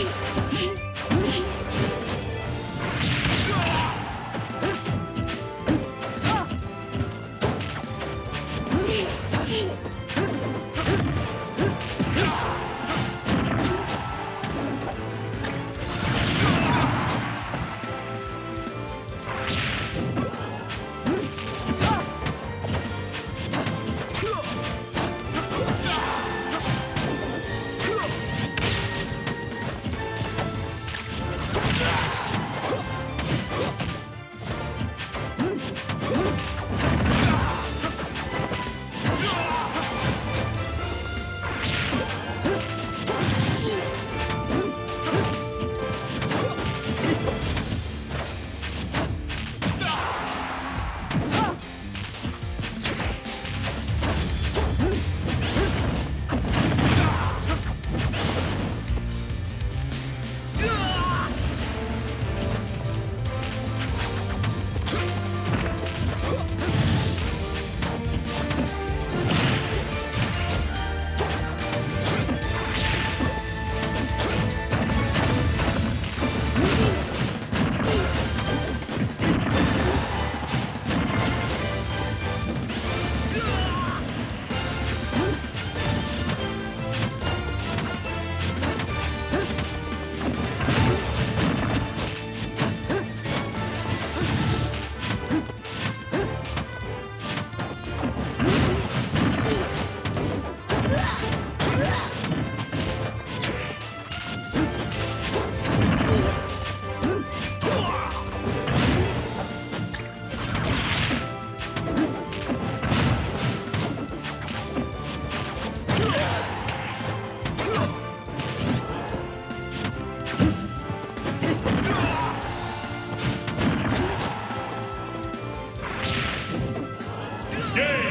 Hey! Game.